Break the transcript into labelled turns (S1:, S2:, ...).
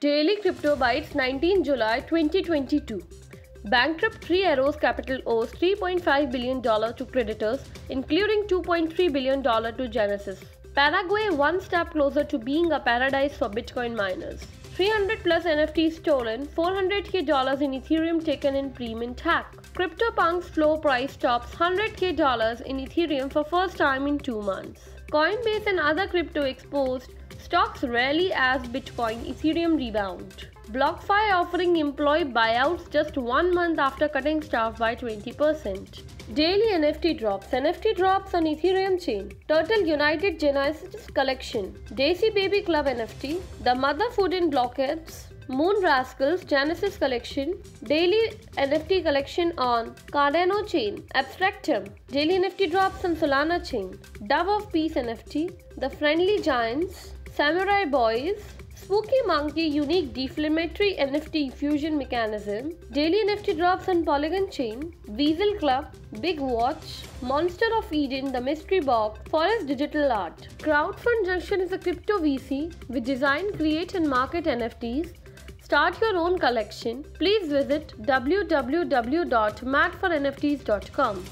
S1: Daily Crypto Bytes 19 July 2022. Bankrupt Three Arrows Capital owes $3.5 billion to creditors, including $2.3 billion to Genesis. Paraguay one step closer to being a paradise for Bitcoin miners. 300 plus NFTs stolen, 400k dollars in Ethereum taken in pre-mint hack. CryptoPunk's floor price tops 100k dollars in Ethereum for first time in 2 months. Coinbase and other crypto exposed Stocks rally as Bitcoin Ethereum rebound. BlockFi offering employee buyouts just one month after cutting staff by 20%. Daily NFT drops. NFT drops on Ethereum chain. Turtle United Genesis Collection. Daisy Baby Club NFT. The Mother Food in Blockheads. Moon Rascals Genesis Collection, Daily NFT Collection on Cardano Chain, Abstractum, Daily NFT Drops on Solana Chain, Dove of Peace NFT, The Friendly Giants, Samurai Boys, Spooky Monkey Unique Deflationary NFT Fusion Mechanism, Daily NFT Drops on Polygon Chain, Weasel Club, Big Watch, Monster of Eden The Mystery Box, Forest Digital Art. Crowdfund Junction is a crypto VC which design, create and market NFTs. Start your own collection. Please visit www.madfornfts.com.